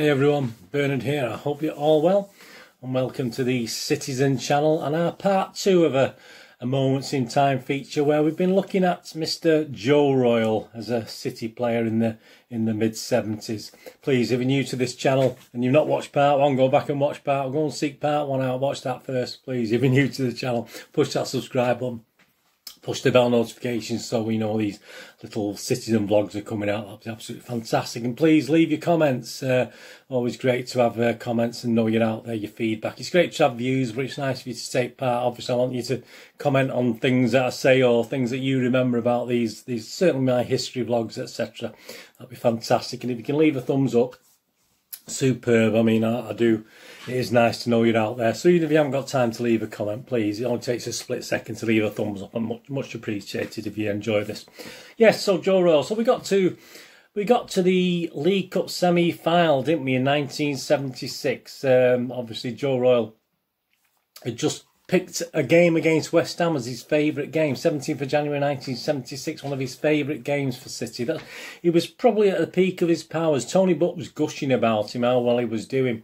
Hey everyone, Bernard here. I hope you're all well and welcome to the Citizen channel and our part two of a, a Moments in Time feature where we've been looking at Mr. Joe Royle as a City player in the in the mid 70s. Please, if you're new to this channel and you've not watched part one, go back and watch part one. Go and seek part one out. Watch that first, please. If you're new to the channel, push that subscribe button push the bell notifications so we know these little citizen vlogs are coming out. That'd be absolutely fantastic. And please leave your comments. Uh, always great to have uh, comments and know you're out there, your feedback. It's great to have views, but it's nice for you to take part. Obviously, I want you to comment on things that I say or things that you remember about these, these certainly my history vlogs, etc. That'd be fantastic. And if you can leave a thumbs up, superb. I mean, I, I, do. It is nice to know you're out there. So even if you haven't got time to leave a comment, please, it only takes a split second to leave a thumbs up. And much, much appreciated if you enjoy this. Yes. So Joe Royle. So we got to. We got to the League Cup semi-final, didn't we, in 1976? Um, obviously, Joe Royle had just picked a game against West Ham as his favourite game, 17th of January 1976, one of his favourite games for City. That, he was probably at the peak of his powers. Tony Book was gushing about him, how well he was doing.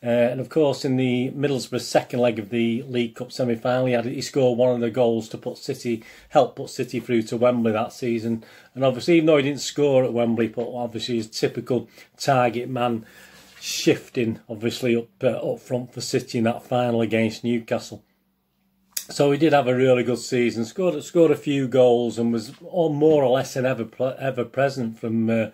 Uh, and of course, in the Middlesbrough second leg of the League Cup semi-final, he, had, he scored one of the goals to put City, help put City through to Wembley that season. And obviously, even though he didn't score at Wembley, but obviously his typical target man shifting, obviously up uh, up front for City in that final against Newcastle. So he did have a really good season. scored scored a few goals and was more or less ever ever present from uh,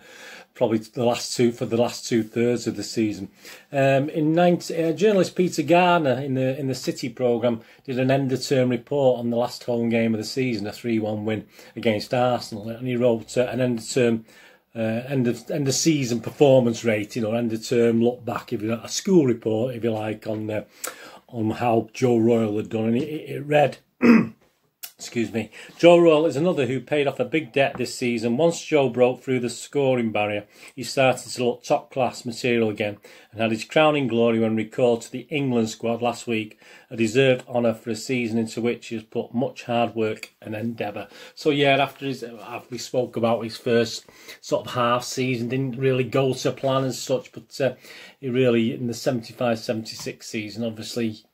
probably the last two for the last two thirds of the season. Um, in 19, uh, journalist Peter Gardner in the in the City program did an end of term report on the last home game of the season, a three one win against Arsenal, and he wrote uh, an end of term. Uh, end of end of season performance rating or end of term look back, if you like, a school report, if you like, on uh, on how Joe Royle had done, and it, it read. excuse me. Joe Royle is another who paid off a big debt this season. Once Joe broke through the scoring barrier, he started to look top class material again and had his crowning glory when recalled to the England squad last week, a deserved honour for a season into which he has put much hard work and endeavour. So yeah, after his, after we spoke about his first sort of half season, didn't really go to plan as such, but uh, he really in the 75-76 season, obviously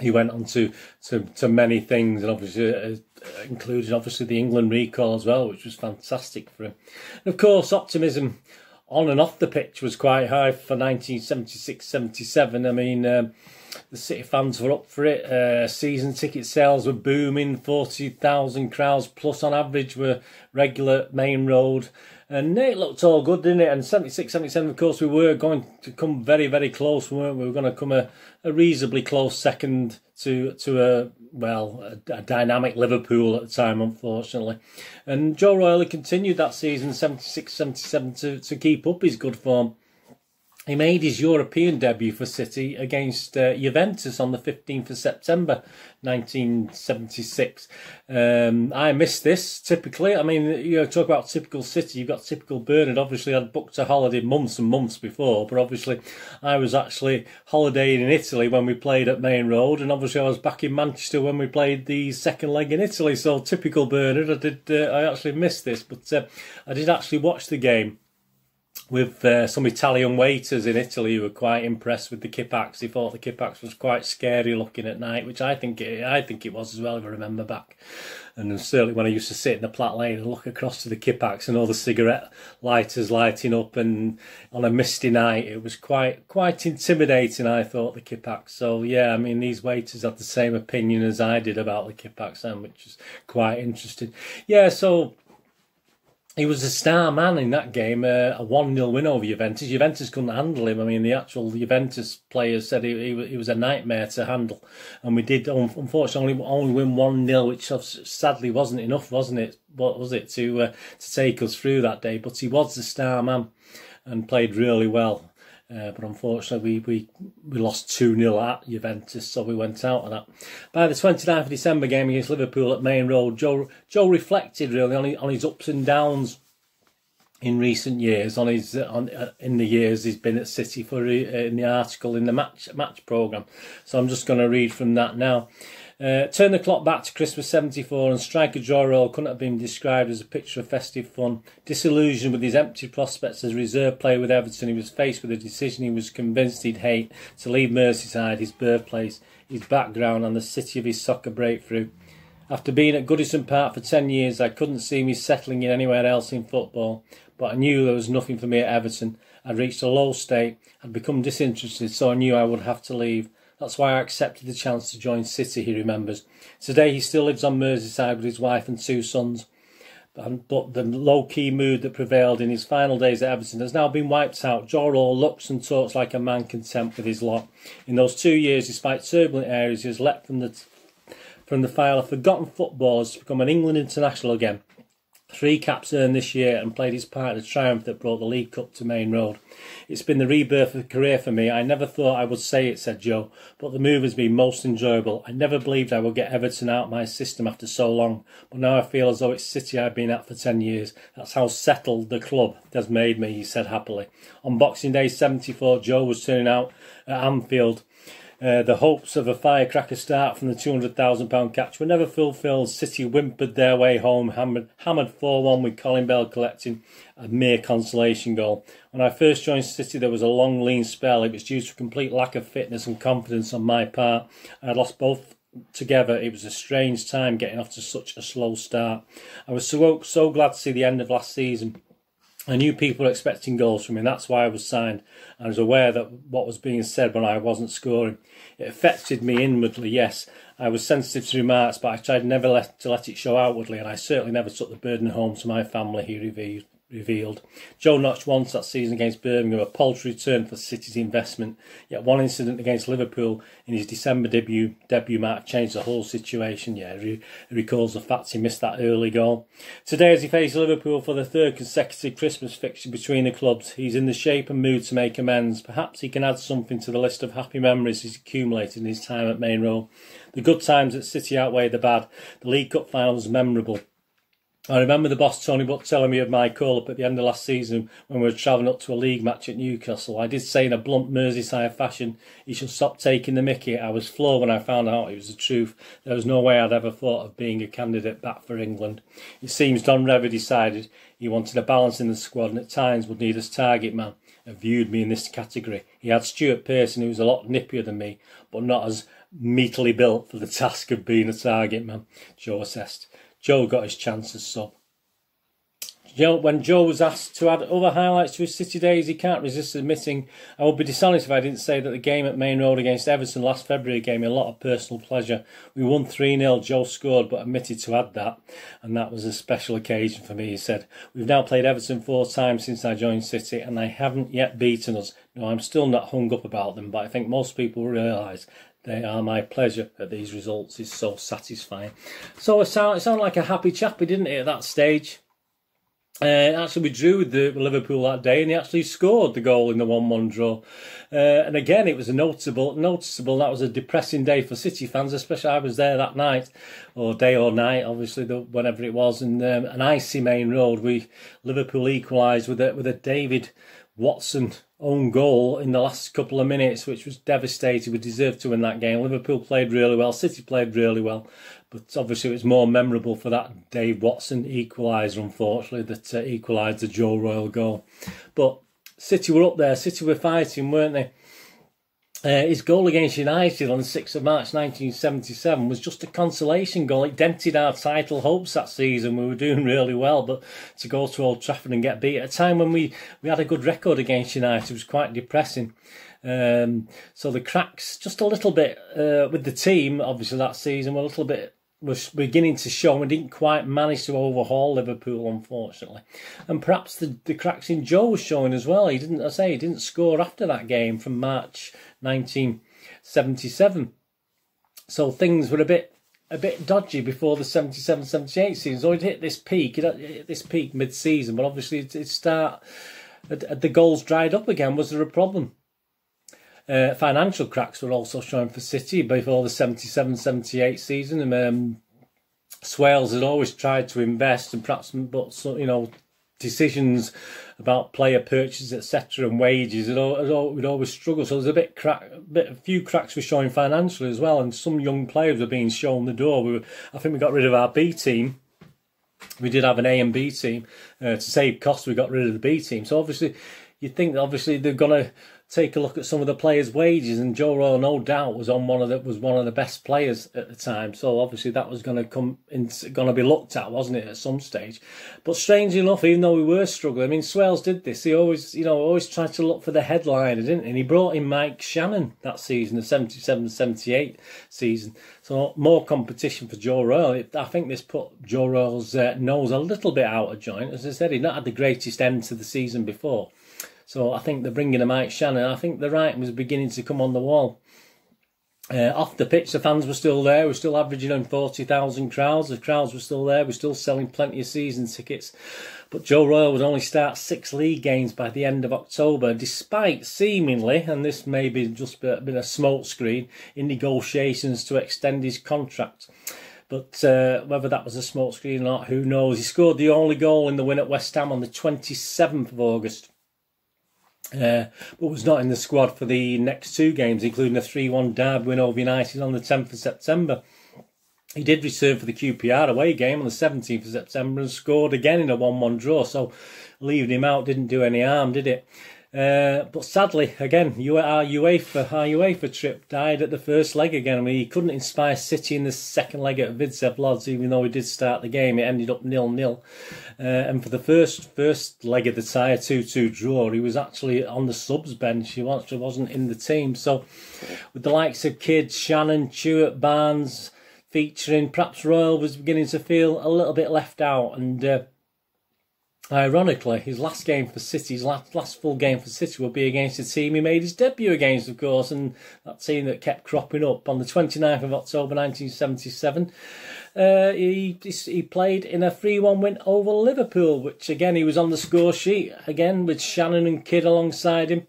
he went on to, to, to many things and obviously uh, included obviously the England recall as well, which was fantastic for him. And of course, optimism on and off the pitch was quite high for 1976-77. I mean, um, the City fans were up for it. Uh, season ticket sales were booming. 40,000 crowds plus on average were regular Maine Road. And it looked all good, didn't it? And 76, 77, of course, we were going to come very, very close, weren't we? We were going to come a, a reasonably close second to to a, well, a, a, dynamic Liverpool at the time, unfortunately. And Joe Royle continued that season, 76, 77, to, to keep up his good form. He made his European debut for City against uh, Juventus on the 15th of September 1976. Um, I missed this typically. I mean, you know, talk about typical City. You've got typical Bernard. Obviously, I'd booked a holiday months and months before, but obviously, I was actually holidaying in Italy when we played at Maine Road, and obviously, I was back in Manchester when we played the second leg in Italy. So, typical Bernard. I did. Uh, I actually missed this, but uh, I did actually watch the game with uh, some Italian waiters in Italy who were quite impressed with the Kippax. He thought the Kippax was quite scary looking at night, which I think it, I think it was as well. If I remember back, and certainly when I used to sit in the Platt Lane and look across to the Kippax and all the cigarette lighters lighting up, and on a misty night, it was quite quite intimidating. I thought the Kippax. So yeah, I mean these waiters had the same opinion as I did about the Kippax, which is quite interesting. Yeah, so he was a star man in that game, uh, a 1 0 win over Juventus. Juventus couldn't handle him. I mean, the actual Juventus players said he, he, he was a nightmare to handle. And we did, unfortunately, only win 1 0, which sadly wasn't enough, wasn't it? What was it to, uh, to take us through that day? But he was the star man and played really well. Uh, but unfortunately, we, we, we lost 2 0 at Juventus, so we went out of that. By the 29th of December game against Liverpool at Maine Road, Joe, Joe reflected really on his, on his ups and downs in recent years, on his on uh, in the years he's been at City for uh, in the article in the match match program. So I'm just going to read from that now. Uh, turn the clock back to Christmas 74 and striker Joe Royle couldn't have been described as a picture of festive fun. Disillusioned with his empty prospects as reserve player with Everton, he was faced with a decision he was convinced he'd hate to leave Merseyside, his birthplace, his background and the city of his soccer breakthrough. After being at Goodison Park for 10 years, I couldn't see me settling in anywhere else in football, but I knew there was nothing for me at Everton. I'd reached a low state, I'd become disinterested, so I knew I would have to leave. That's why I accepted the chance to join City, he remembers. Today he still lives on Merseyside with his wife and two sons. But the low key mood that prevailed in his final days at Everton has now been wiped out. Joe Royle looks and talks like a man content with his lot. In those two years, despite turbulent areas, he has leapt from the from the file of forgotten footballers to become an England international again. Three caps earned this year and played his part in the triumph that brought the League Cup to Maine Road. It's been the rebirth of a career for me. I never thought I would say it, said Joe, but the move has been most enjoyable. I never believed I would get Everton out of my system after so long, but now I feel as though it's City I've been at for 10 years. That's how settled the club has made me, he said happily. On Boxing Day 74, Joe was turning out at Anfield uh, the hopes of a firecracker start from the £200,000 catch were never fulfilled. City whimpered their way home, hammered, hammered 4 1 with Colin Bell collecting a mere consolation goal. When I first joined City, there was a long, lean spell. It was due to complete lack of fitness and confidence on my part. I had lost both together. It was a strange time getting off to such a slow start. I was so, so glad to see the end of last season. I knew people were expecting goals from me, and that's why I was signed. I was aware that what was being said when I wasn't scoring. It affected me inwardly, yes. I was sensitive to remarks, but I tried never let, to let it show outwardly, and I certainly never took the burden home to my family, he revealed revealed. Joe notched once that season against Birmingham, a paltry return for City's investment. Yet one incident against Liverpool in his December debut debut have changed the whole situation. Yeah, he recalls the fact he missed that early goal. Today, as he faces Liverpool for the third consecutive Christmas fixture between the clubs, he's in the shape and mood to make amends. Perhaps he can add something to the list of happy memories he's accumulated in his time at Maine Road. The good times at City outweigh the bad. The League Cup final was memorable. I remember the boss Tony Book telling me of my call up at the end of last season when we were travelling up to a league match at Newcastle. I did say in a blunt Merseyside fashion he should stop taking the mickey. I was floored when I found out it was the truth. There was no way I'd ever thought of being a candidate back for England. It seems Don Revie decided he wanted a balance in the squad and at times would need as target man and viewed me in this category. He had Stuart Pearson who was a lot nippier than me but not as meatily built for the task of being a target man, Joe assessed. Joe got his chance as sub. Joe, when Joe was asked to add other highlights to his City days, he can't resist admitting, I would be dishonest if I didn't say that the game at Maine Road against Everton last February gave me a lot of personal pleasure. We won 3 0, Joe scored, but admitted to add that, and that was a special occasion for me, he said. We've now played Everton four times since I joined City, and they haven't yet beaten us. No, I'm still not hung up about them, but I think most people realise they are my pleasure at these results is so satisfying. So it sounded, it sounded like a happy chappy, didn't it, at that stage? Uh, actually, we drew with the Liverpool that day, and he actually scored the goal in the one-one draw. Uh, and again, it was a noticeable, noticeable. That was a depressing day for City fans, especially I was there that night, or day or night, obviously, the, whenever it was. And um, an icy Maine Road. We Liverpool equalised with a with a David Watson own goal in the last couple of minutes, which was devastating. We deserved to win that game. Liverpool played really well. City played really well. But obviously, it was more memorable for that Dave Watson equaliser, unfortunately, that uh, equalised the Joe Royle goal. But City were up there. City were fighting, weren't they? Uh, his goal against United on the 6th of March 1977 was just a consolation goal. It dented our title hopes that season. We were doing really well, but to go to Old Trafford and get beat at a time when we, we had a good record against United was quite depressing. Um, so the cracks, just a little bit uh, with the team, obviously that season, were a little bit was beginning to show. and didn't quite manage to overhaul Liverpool, unfortunately, and perhaps the, the cracks in Joe was showing as well. He didn't, I say, he didn't score after that game from March 1977, so things were a bit a bit dodgy before the 77-78 season. So he'd hit this peak, he'd hit this peak mid-season, but obviously it start the goals dried up again. Was there a problem? Uh, financial cracks were also showing for City before the 77-78 season. And um, Swales had always tried to invest and perhaps, but you know, decisions about player purchases, etc., and wages, it we'd always struggle. So there's a bit crack, a bit, a few cracks were showing financially as well, and some young players were being shown the door. We were, I think we got rid of our B team. We did have an A and B team uh, to save costs. We got rid of the B team. So obviously, you think obviously they're gonna take a look at some of the players' wages, and Joe Royle, no doubt, was on one of the was one of the best players at the time. So obviously that was going to come in, going to be looked at, wasn't it, at some stage? But strangely enough, even though we were struggling, I mean, Swales did this. He always, you know, always tried to look for the headliner, didn't he? And he brought in Mick Channon that season, the 77-78 season. So more competition for Joe Royle. I think this put Joe Royle's uh, nose a little bit out of joint. As I said, he'd not had the greatest end to the season before. So I think they're bringing a Mick Channon. I think the writing was beginning to come on the wall. Uh, off the pitch, the fans were still there. We're still averaging on 40,000 crowds. The crowds were still there. We're still selling plenty of season tickets. But Joe Royle would only start six league games by the end of October, despite seemingly, and this may be just been a smokescreen, in negotiations to extend his contract. But uh, whether that was a smokescreen or not, who knows? He scored the only goal in the win at West Ham on the 27th of August. Uh, but was not in the squad for the next two games, including a 3 1 derby win over United on the 10th of September. He did return for the QPR away game on the 17th of September and scored again in a 1 1 draw, so leaving him out didn't do any harm, did it? Uh, but sadly, again, our UEFA, our UEFA trip died at the first leg again. I mean, he couldn't inspire City in the second leg at Widzew Lodz, even though he did start the game. It ended up nil nil. Uh, and for the first first leg of the tie, two two draw, he was actually on the subs bench. He actually wasn't in the team. So, with the likes of Kidd, Channon, Tueart, Barnes featuring, perhaps Royle was beginning to feel a little bit left out and. Uh, Ironically, his last game for City, his last, last full game for City, will be against the team he made his debut against, of course, and that team that kept cropping up. On the 29th of October 1977, uh, he, he played in a 3 1 win over Liverpool, which again, he was on the score sheet, again with Channon and Kidd alongside him,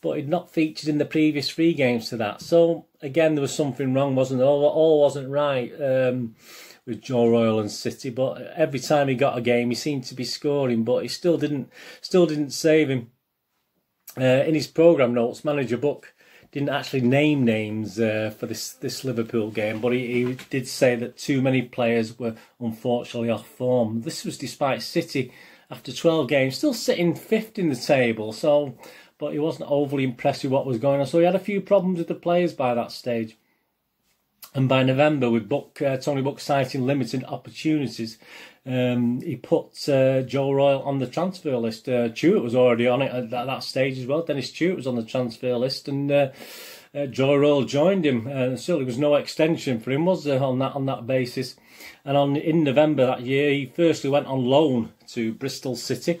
but he'd not featured in the previous three games to that. So, again, there was something wrong, wasn't there? All, all wasn't right. Um, with Joe Royle and City, but every time he got a game, he seemed to be scoring, but he still didn't still didn't save him. Uh, in his program notes, manager Book didn't actually name names uh, for this this Liverpool game, but he, he did say that too many players were unfortunately off form. This was despite City after 12 games still sitting fifth in the table. So, but he wasn't overly impressed with what was going on. So he had a few problems with the players by that stage. And by November, with uh, Tony Book citing limited opportunities, um, he put uh, Joe Royle on the transfer list. Uh, Tueart was already on it at that, that, stage as well. Dennis Tueart was on the transfer list, and uh, uh, Joe Royle joined him. Uh, certainly, was no extension for him, was there, on that on that basis? And on in November that year, he firstly went on loan to Bristol City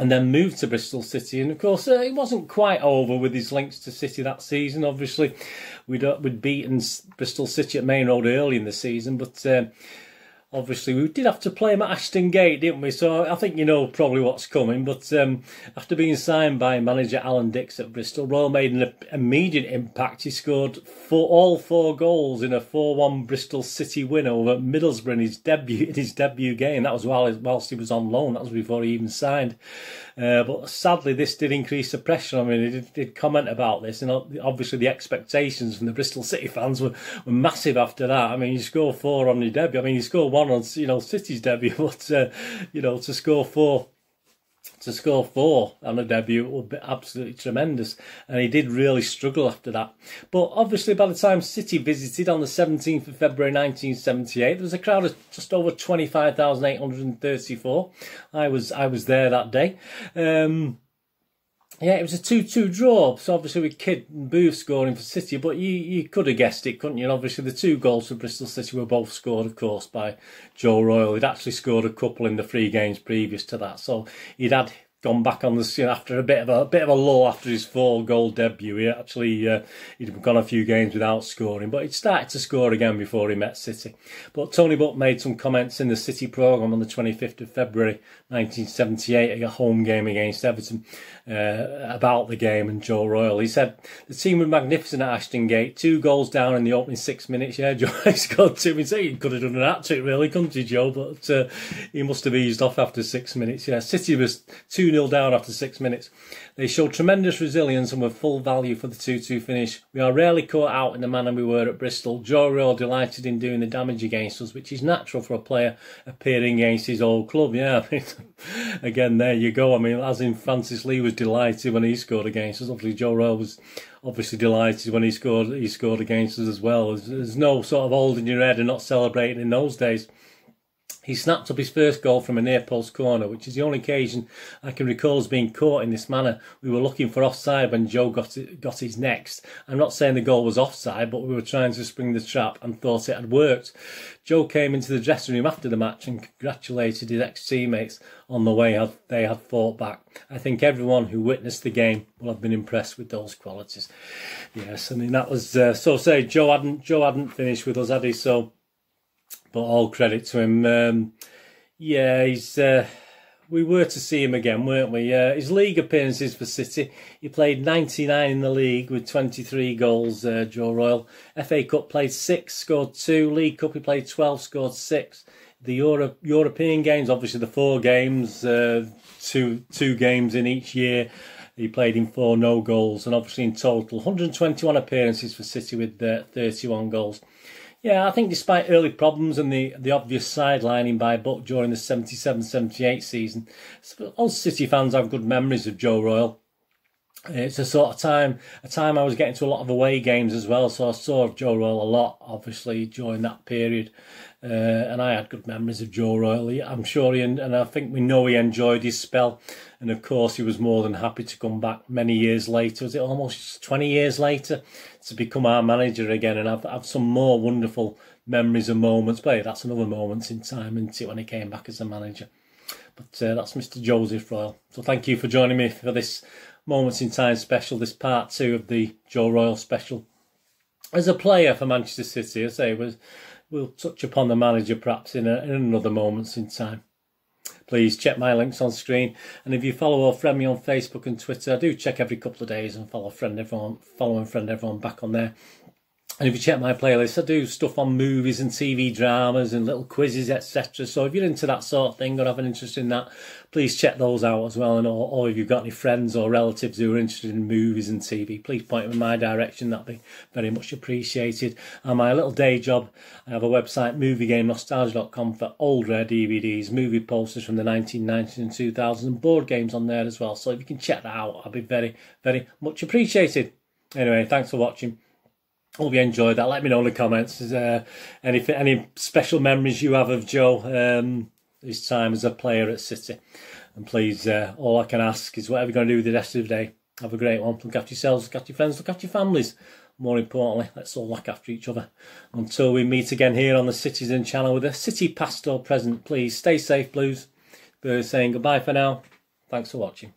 and then moved to Bristol City. And of course, uh, it wasn't quite over with his links to City that season. Obviously, we'd uh, we'd beaten Bristol City at Maine Road early in the season, but. Uh, obviously we did have to play him at Ashton Gate, didn't we? So I think you know probably what's coming. But um, after being signed by manager Alan Dicks at Bristol, Royle made an immediate impact. He scored four, all four goals in a 4-1 Bristol City win over Middlesbrough in his debut in his debut game. That was while whilst he was on loan. That was before he even signed. Uh, but sadly, this did increase the pressure. I mean, he did, did, comment about this, and obviously the expectations from the Bristol City fans were, were massive after that. I mean, you score four on your debut. I mean, you score one on you know City's debut, but uh, you know to score four to score four on a debut would be absolutely tremendous. And he did really struggle after that. But obviously, by the time City visited on the 17th of February 1978, there was a crowd of just over 25,834. I was I was there that day. Um, yeah, it was a 2-2 draw. So obviously with Kidd and Booth scoring for City, but you, you could have guessed it, couldn't you? And obviously the two goals for Bristol City were both scored, of course, by Joe Royle. He'd actually scored a couple in the three games previous to that. So he'd had gone back on the scene after a bit of a, a bit of a lull after his four goal debut. He actually uh, he'd gone a few games without scoring, but he'd started to score again before he met City. But Tony Book made some comments in the City programme on the 25th of February 1978, a home game against Everton, uh, about the game and Joe Royle. He said the team were magnificent at Ashton Gate, two goals down in the opening six minutes. Yeah, Joe scored two. He said he could have done an hat trick, really, couldn't he, Joe? But uh, he must have eased off after six minutes. Yeah, City was two 2 0 down after six minutes. They showed tremendous resilience and were full value for the 2 2 finish. We are rarely caught out in the manner we were at Bristol. Joe Royle delighted in doing the damage against us, which is natural for a player appearing against his old club. Yeah, I mean, again, there you go. I mean, as in Francis Lee was delighted when he scored against us. Obviously, Joe Royle was obviously delighted when he scored he scored against us as well. There's, there's no sort of holding your head and not celebrating in those days. He snapped up his first goal from a near post corner, which is the only occasion I can recall as being caught in this manner. We were looking for offside when Joe got it, got his next. I'm not saying the goal was offside, but we were trying to spring the trap and thought it had worked. Joe came into the dressing room after the match and congratulated his ex teammates on the way they had fought back. I think everyone who witnessed the game will have been impressed with those qualities. Yes, I mean that was uh, so. Say Joe hadn't Joe hadn't finished with us, had he? So but all credit to him. Um, yeah, he's. Uh, we were to see him again, weren't we? Uh, his league appearances for City, he played 99 in the league with 23 goals. Uh, Joe Royle. FA Cup played six, scored two. League Cup he played 12, scored six. The Euro- European games, obviously the four games, uh, two two games in each year. He played in four, no goals, and obviously in total 121 appearances for City with uh, 31 goals. Yeah, I think despite early problems and the, the obvious sidelining by Book during the 77-78 season, all City fans have good memories of Joe Royle. It's a sort of time, a time I was getting to a lot of away games as well, so I saw Joe Royle a lot, obviously, during that period. Uh, and I had good memories of Joe Royle. I'm sure he, and, and I think we know he enjoyed his spell. And of course, he was more than happy to come back many years later. Was it almost 20 years later to become our manager again and have, have some more wonderful memories and moments. But that's another moment in time, isn't it, when he came back as a manager. But uh, that's Mr. Joseph Royle. So thank you for joining me for this Moments in Time special, this part two of the Joe Royle special. As a player for Manchester City, I say, was we'll touch upon the manager perhaps in, a, in another moments in time. Please check my links on screen, and if you follow or friend me on Facebook and Twitter, I do check every couple of days and follow friend everyone, follow and friend everyone back on there. And if you check my playlist, I do stuff on movies and TV dramas and little quizzes, etc. So if you're into that sort of thing or have an interest in that, please check those out as well. And or, or if you've got any friends or relatives who are interested in movies and TV, please point them in my direction. That'd be very much appreciated. And my little day job, I have a website, moviegamenostalgia.com for old rare DVDs, movie posters from the 1990s and 2000s, and board games on there as well. So if you can check that out, I'd be very, very much appreciated. Anyway, thanks for watching. Hope you enjoyed that. Let me know in the comments. There any any special memories you have of Joe um, his time as a player at City? And please, uh, all I can ask is whatever you're going to do with the rest of the day, have a great one. Look after yourselves, look after your friends, look after your families. More importantly, let's all look after each other. Until we meet again here on the Citizen channel with a City Pastor present, please stay safe, Blues. We're saying goodbye for now. Thanks for watching.